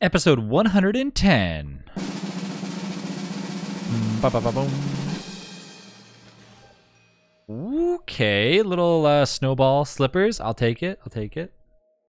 Episode 110. Okay, little uh, snowball slippers. I'll take it. I'll take it.